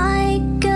Like. could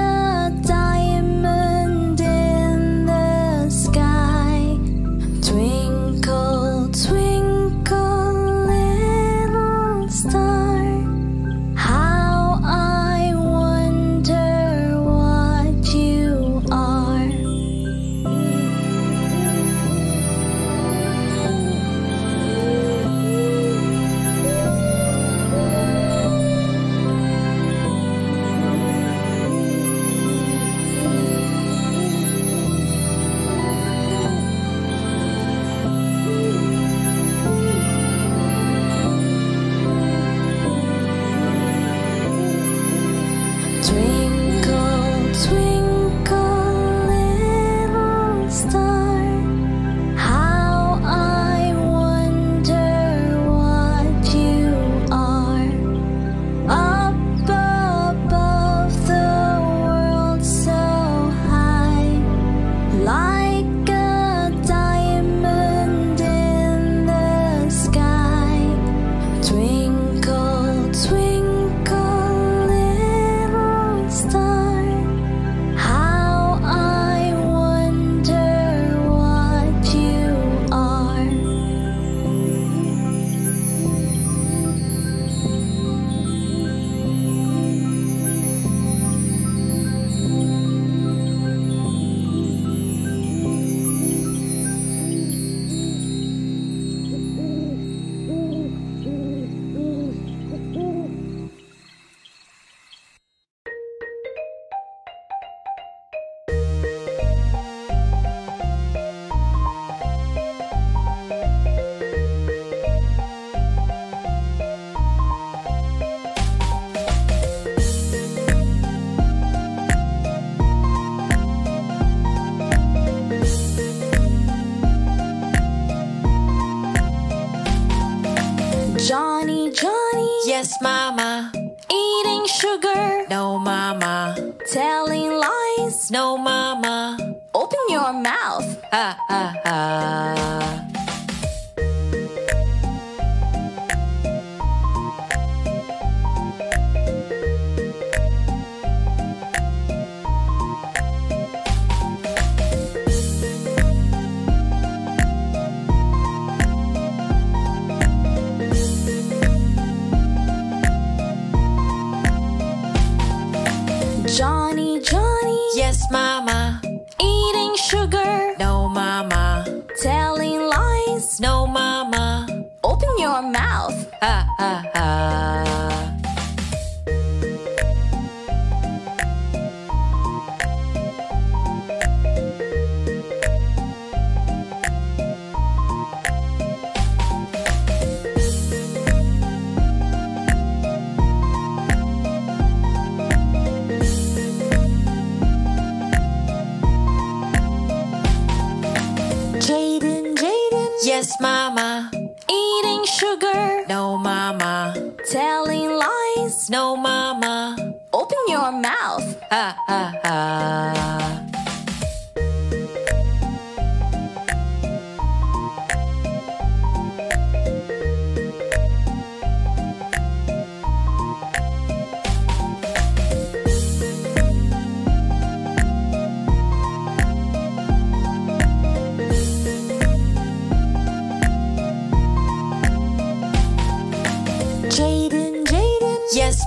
Yes, mama. Eating sugar. No, mama. Telling lies. No, mama. Open your mouth. Ah, ah, ah. mama. Eating sugar Yes, mama. Eating sugar. No, mama. Telling lies. No, mama. Open your mouth. Ha ha ha.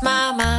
my mind.